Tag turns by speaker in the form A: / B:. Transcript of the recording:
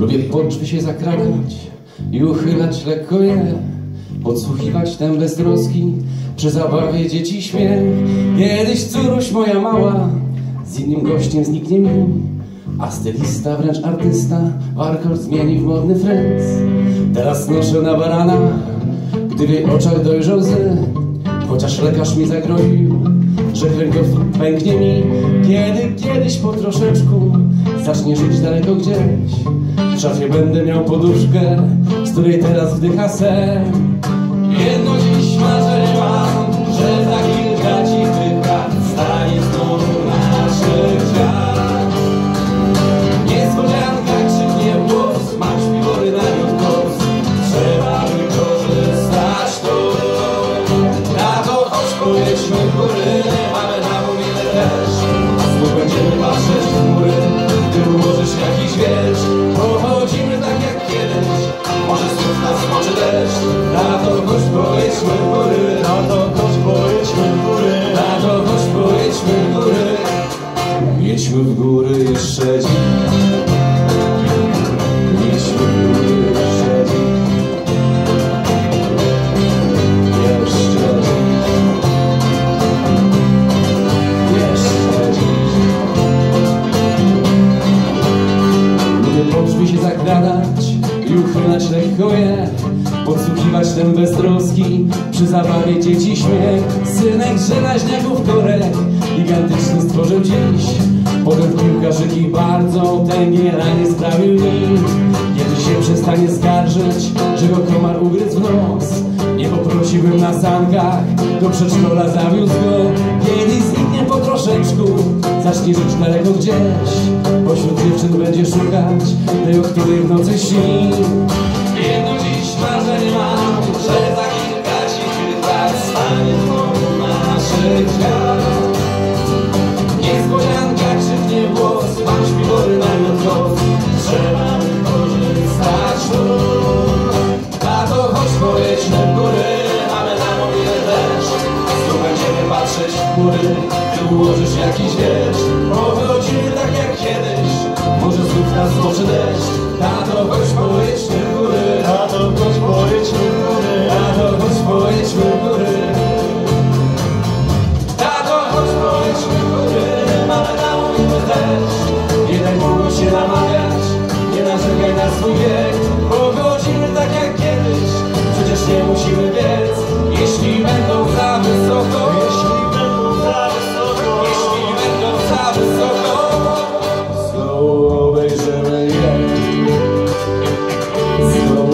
A: Lubię drzwi się zakradać i uchylać lekko je Podsłuchiwać ten beztroski przy zabawie dzieci śmiech Kiedyś córuś moja mała z innym gościem zniknie mi A stylista, wręcz artysta, warkot zmieni w modny frens. Teraz noszę na baranach, gdy w jej oczach dojrzał łzy Chociaż lekarz mi zagroził, że kręgosłup pęknie mi Kiedy kiedyś po troszeczku zacznie żyć daleko gdzieś. W szafie będę miał poduszkę, z której teraz wdycha sen pod drzwi się zakradać i uchylać lekko je. Podsłuchiwać ten beztroski przy zabawie dzieci śmiech. Synek żelaźniaków korek gigantyczny stworzył dziś Potem piłkarzyki bardzo ten generalnie sprawił mi. Kiedy się przestanie skarżyć, że go komar ugryzł w nos Nie poprosiłbym na sankach, do przedszkola zawiózł go. Kiedyś zniknie po troszeczku, zacznie żyć daleko gdzieś. Pośród dziewczyn będzie szukać tej, o której w nocy śni ułożysz jakiś wiersz. Senhor.